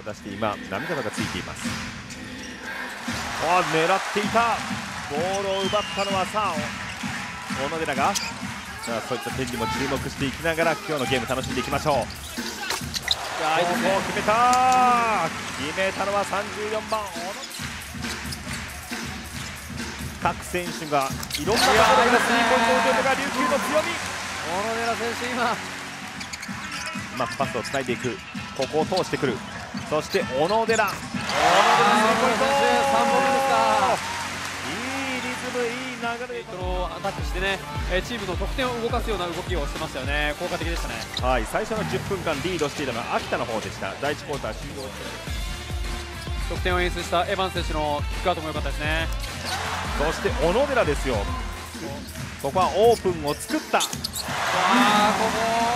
を出して今波方がついています。あ狙っていた。ボールを奪ったのはさあ小野寺が。さあそういった点にも注目していきながら今日のゲーム楽しんでいきましょう。さあここを決めた。決めたのは34番小野各選手がいろんなところからスリーポイントを打てるのが琉球の強み。小野寺選手今。うまくパスをつないでいく。ここを通してくるそして小野寺。小野寺スリーポイント3本目ですか？いいリズムいい流れ。このアタックしてねえーチームの得点を動かすような動きをしてましたよね。効果的でしたね。はい最初の10分間リードしていたのは秋田の方でした。第1クォーター終了得点を演出したエヴァンス選手のキックアウトも良かったですね。そして小野寺ですよ。ここはオープンを作った。あここ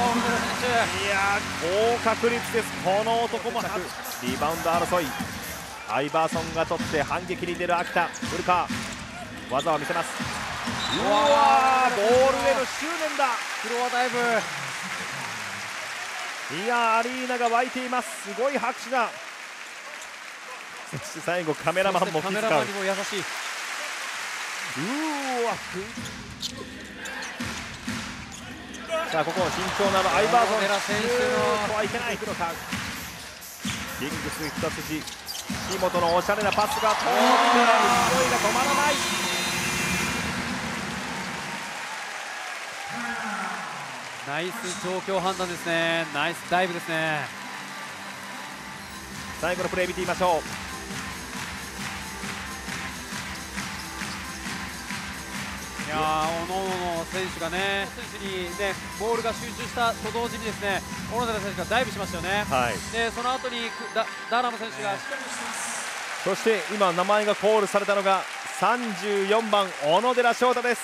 小野寺選やー高確率です。この男も初。リバウンド争い。アイバーソンが取って反撃に出る秋田。古川技を見せます。うわーボールへの執念だ。手フロアダイブ。いやーアリーナが沸いています。すごい拍手だ。そして最後カメラマンも気遣う。カメラマンにも優しい。うーわさあここも慎重なのアイバーソン。選手のはいけない。黒川キングス一筋。木本のおしゃれなパスが通って勢い。が止まらないナイス状況判断ですね。ナイスダイブですね。最後のプレー見てみましょうやー、おのおの選手がね、選手にね、ボールが集中したと同時にですね、小野寺選手がダイブしましたよね。はい。で、その後にダダーラム選手がしっかりそして今名前がコールされたのが34番小野寺翔太です。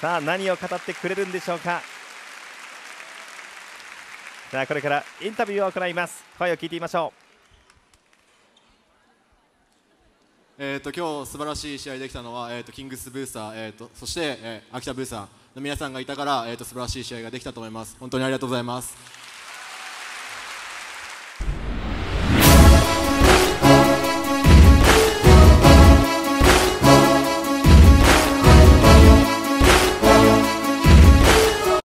さあ何を語ってくれるんでしょうか。さあこれからインタビューを行います。声を聞いてみましょえー、と今日素晴らしい試合できたのは、えー、とキングスブースター、えー、とそして、えー秋田ブースターの皆さんがいたから、えー、と素晴らしい試合ができたと思います。本当にありがとうございます。